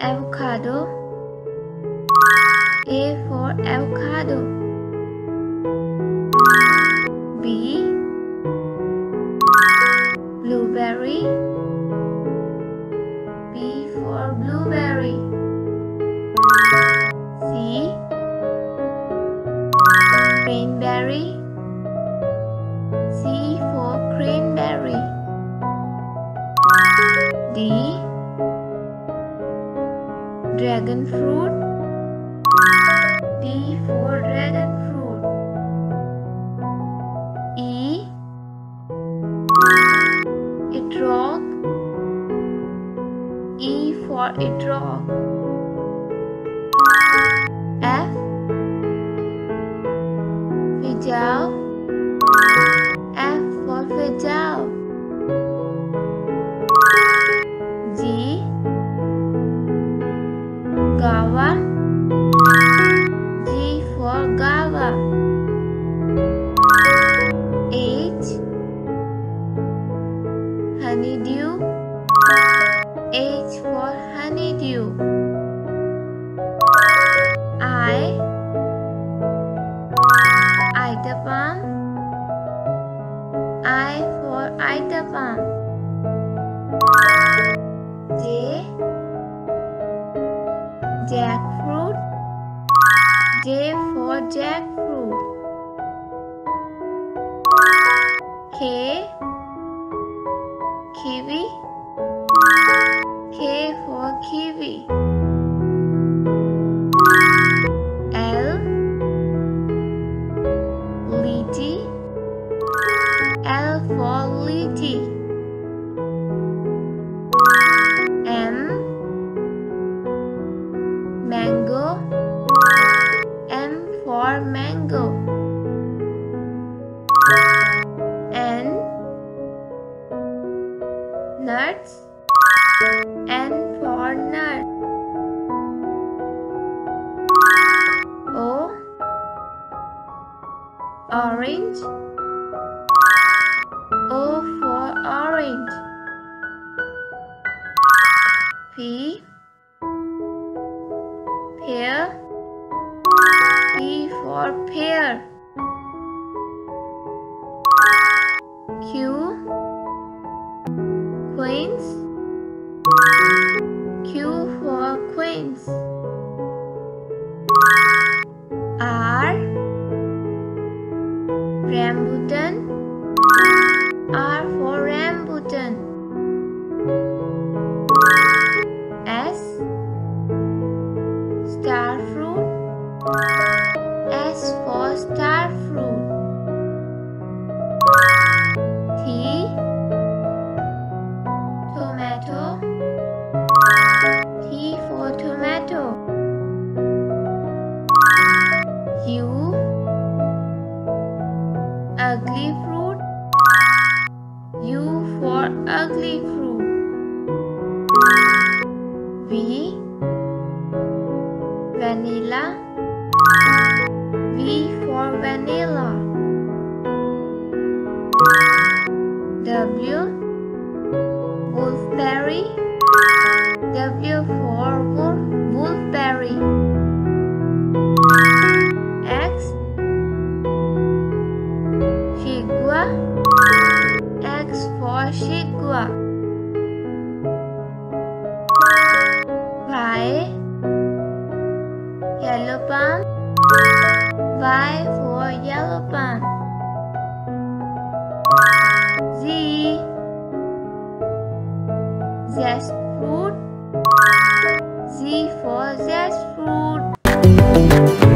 avocado. A for avocado. B. Blueberry. B for blueberry. C. Cranberry C for cranberry. D dragon fruit. D for dragon fruit. E. Etrog E for etrog. Rock F I for Ida J. Jackfruit. J for jackfruit. K. Kiwi. K for kiwi orange? O for orange. P? Pear. P for pear. Q? Queens rambutan for ugly fruit V. Vanilla. V for vanilla. W. Wolfberry. W for wolf wolfberry palm Z zest fruit. Z for zest fruit